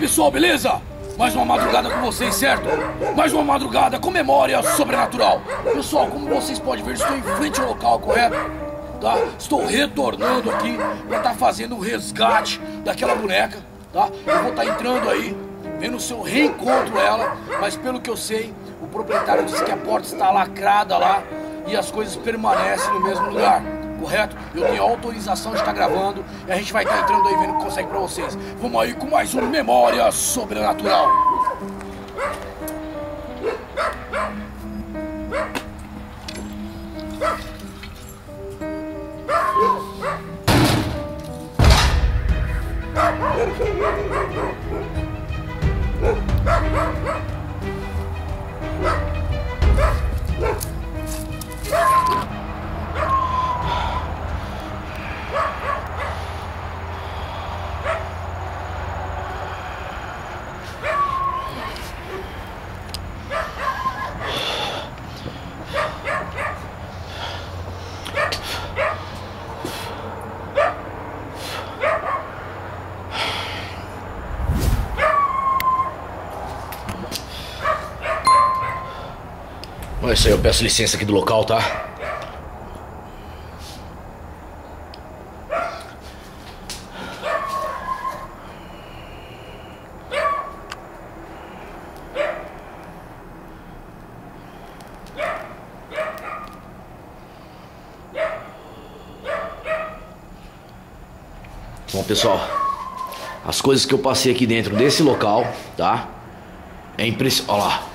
pessoal, beleza? Mais uma madrugada com vocês, certo? Mais uma madrugada com memória sobrenatural. Pessoal, como vocês podem ver, estou em frente ao local, correto? Tá? Estou retornando aqui para estar tá fazendo o resgate daquela boneca, tá? Eu vou estar tá entrando aí, vendo se eu reencontro ela, mas pelo que eu sei, o proprietário disse que a porta está lacrada lá e as coisas permanecem no mesmo lugar correto? Eu tenho autorização de estar gravando e a gente vai estar entrando aí vendo o que consegue pra vocês. Vamos aí com mais um Memória Sobrenatural. É isso aí, eu peço licença aqui do local, tá? Bom, pessoal, as coisas que eu passei aqui dentro desse local, tá? É impressionante. Olha lá.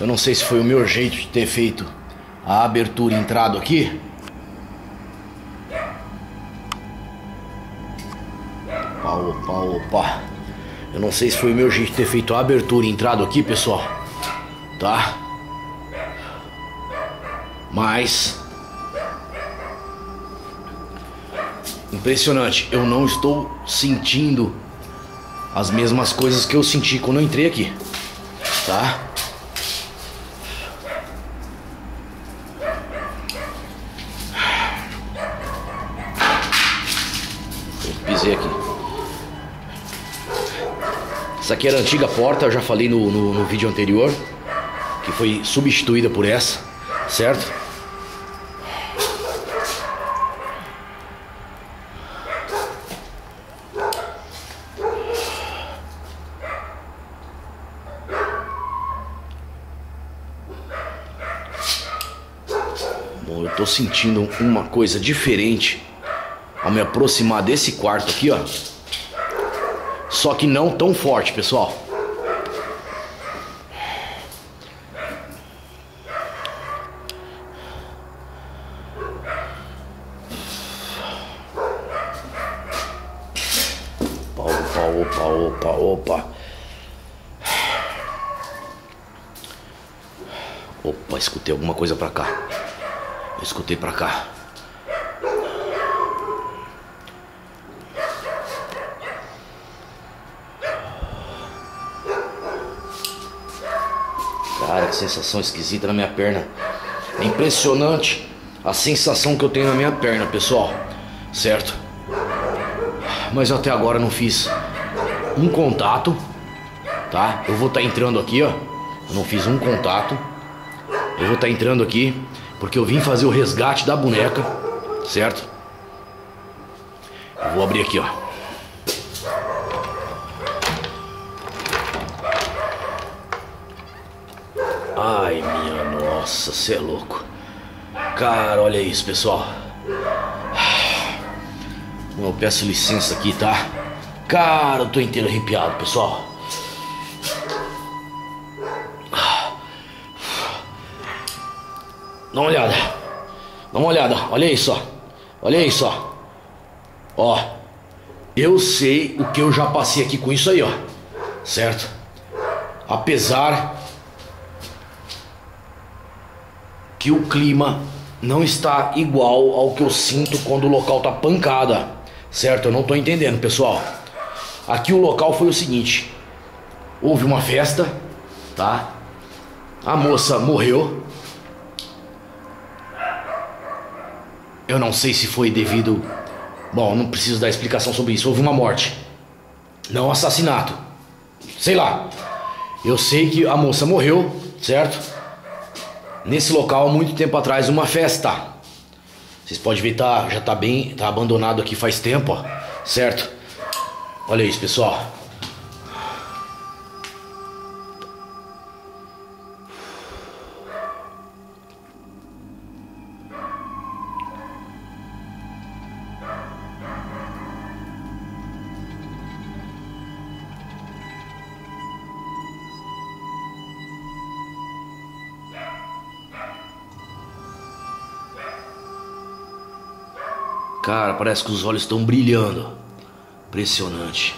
Eu não sei se foi o meu jeito de ter feito a abertura entrado aqui. Opa, opa, opa. Eu não sei se foi o meu jeito de ter feito a abertura entrado aqui, pessoal. Tá? Mas. Impressionante, eu não estou sentindo as mesmas coisas que eu senti quando eu entrei aqui. Tá? Essa aqui era a antiga porta, eu já falei no, no, no vídeo anterior, que foi substituída por essa, certo? Bom, eu tô sentindo uma coisa diferente ao me aproximar desse quarto aqui, ó. Só que não tão forte, pessoal. Opa, opa, opa, opa. Opa, escutei alguma coisa pra cá. Eu escutei pra cá. Cara, que sensação esquisita na minha perna. É impressionante a sensação que eu tenho na minha perna, pessoal. Certo? Mas eu até agora não fiz um contato, tá? Eu vou estar tá entrando aqui, ó. Eu não fiz um contato. Eu vou estar tá entrando aqui porque eu vim fazer o resgate da boneca, certo? Eu vou abrir aqui, ó. Ai, minha nossa, você é louco. Cara, olha isso, pessoal. Eu peço licença aqui, tá? Cara, eu tô inteiro arrepiado, pessoal. Dá uma olhada. Dá uma olhada. Olha isso, ó. Olha isso, ó. Ó. Eu sei o que eu já passei aqui com isso aí, ó. Certo? Apesar que o clima não está igual ao que eu sinto quando o local tá pancada. Certo? Eu não tô entendendo, pessoal. Aqui o local foi o seguinte: houve uma festa, tá? A moça morreu. Eu não sei se foi devido. Bom, não preciso dar explicação sobre isso. Houve uma morte, não assassinato. Sei lá. Eu sei que a moça morreu, certo? Nesse local há muito tempo atrás uma festa. Vocês podem ver, tá, já tá bem, tá abandonado aqui faz tempo, ó, certo? Olha isso, pessoal. Cara, parece que os olhos estão brilhando. Impressionante.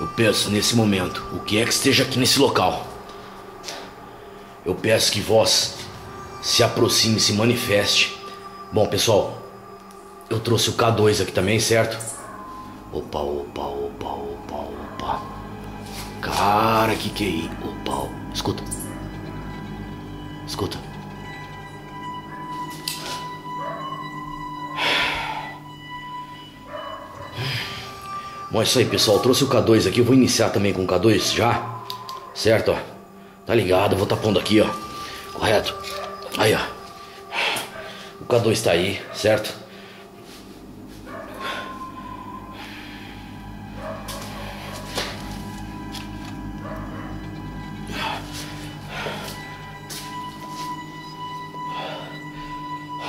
Eu penso nesse momento, o que é que esteja aqui nesse local? Eu peço que vós se aproxime, se manifeste. Bom, pessoal, eu trouxe o K2 aqui também, certo? Opa, opa, opa, opa, opa. Cara, que que é isso? Opa, escuta. Escuta. Bom, é isso aí, pessoal. Eu trouxe o K2 aqui. Eu vou iniciar também com o K2 já. Certo, ó. Tá ligado? Vou tá pondo aqui, ó. Correto? Aí, ó. O K2 tá aí, certo?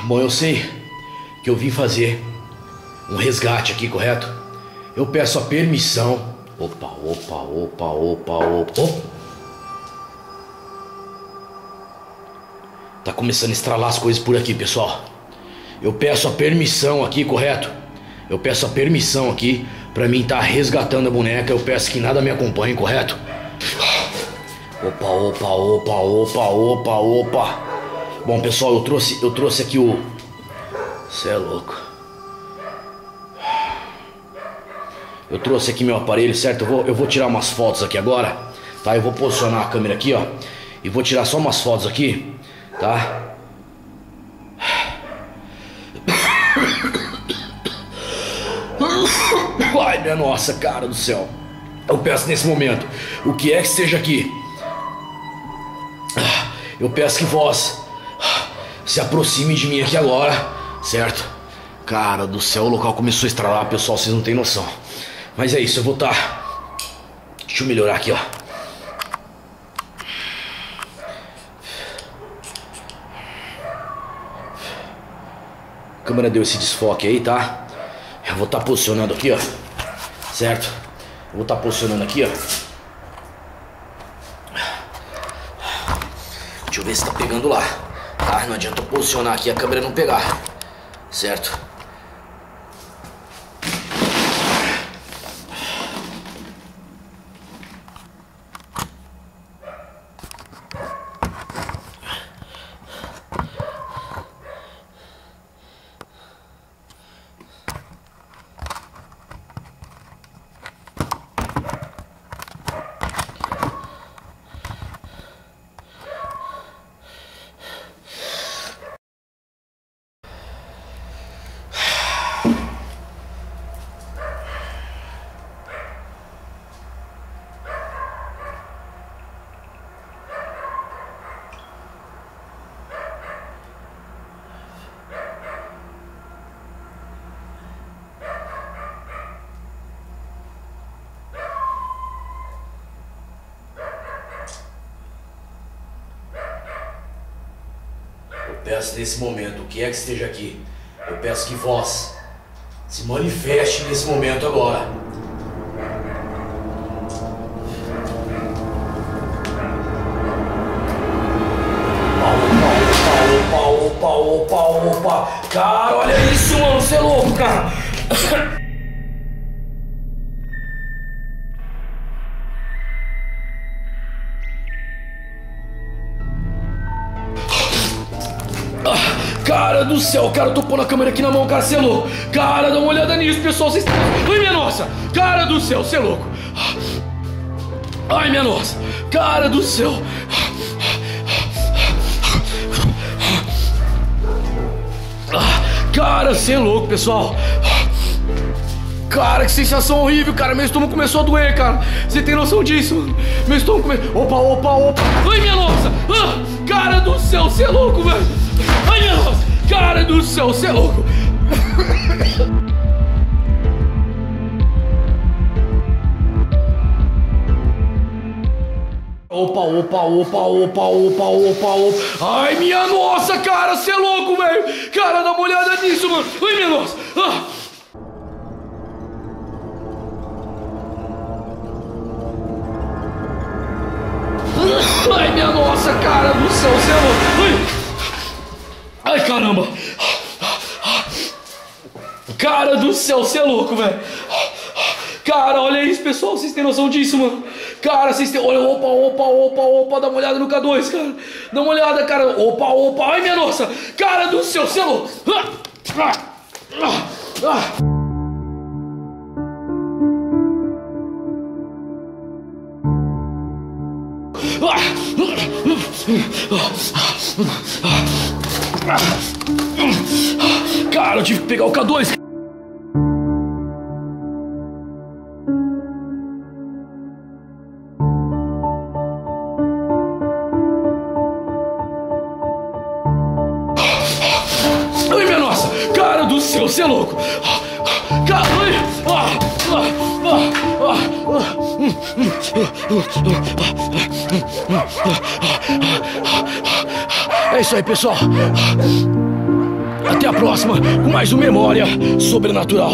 Bom, eu sei que eu vim fazer um resgate aqui, correto? Eu peço a permissão. Opa, opa, opa, opa, opa. opa. Tá começando a estralar as coisas por aqui, pessoal. Eu peço a permissão aqui, correto? Eu peço a permissão aqui para mim estar tá resgatando a boneca. Eu peço que nada me acompanhe, correto? Opa, opa, opa, opa, opa, opa. Bom, pessoal, eu trouxe, eu trouxe aqui o. Você é louco. Eu trouxe aqui meu aparelho, certo? Eu vou, eu vou tirar umas fotos aqui agora, tá? Eu vou posicionar a câmera aqui, ó, e vou tirar só umas fotos aqui tá? Ai, minha nossa, cara do céu. Eu peço nesse momento, o que é que esteja aqui, eu peço que vós se aproxime de mim aqui agora, certo? Cara do céu, o local começou a estralar, pessoal, vocês não têm noção. Mas é isso, eu vou estar. Tá... Deixa eu melhorar aqui, ó. A câmera deu esse desfoque aí, tá? Eu vou estar tá posicionando aqui, ó. Certo? Eu vou estar tá posicionando aqui, ó. Deixa eu ver se tá pegando lá. Tá? Não adianta posicionar aqui a câmera não pegar. Certo? Peço nesse momento, o que é que esteja aqui, eu peço que vós se manifeste nesse momento agora. Opa, opa, opa, opa, opa. Cara, olha isso, mano, você é louco, cara. Cara do céu, cara, eu tô pondo a câmera aqui na mão, cara, você é louco. Cara, dá uma olhada nisso, pessoal, vocês Ai, minha nossa! Cara do céu, você é louco. Ai, minha nossa! Cara do céu! Cara, você é louco, pessoal. Cara, que sensação horrível, cara. Meu estômago começou a doer, cara. Você tem noção disso, mano? Meu estômago começou. Opa, opa, opa. Ai, minha nossa! Ah, cara do céu, você é louco, velho. Cara do céu, você é louco! Opa, opa, opa, opa, opa, opa, opa. Ai, minha nossa, cara, você é louco, velho. Cara, dá uma olhada nisso, mano. Ai, minha nossa. Ah. Ai, minha nossa, cara do céu, você é louco. Ai. Caramba! Cara do céu, você é louco, velho! Cara, olha isso, pessoal, vocês têm noção disso, mano? Cara, vocês têm. Olha, opa, opa, opa, opa, dá uma olhada no K2, cara. Dá uma olhada, cara. Opa, opa, ai, minha nossa! Cara do céu, você é louco! Ah, ah, ah. Cara, eu tive que pegar o K2. Isso aí, pessoal. Até a próxima com mais um Memória Sobrenatural.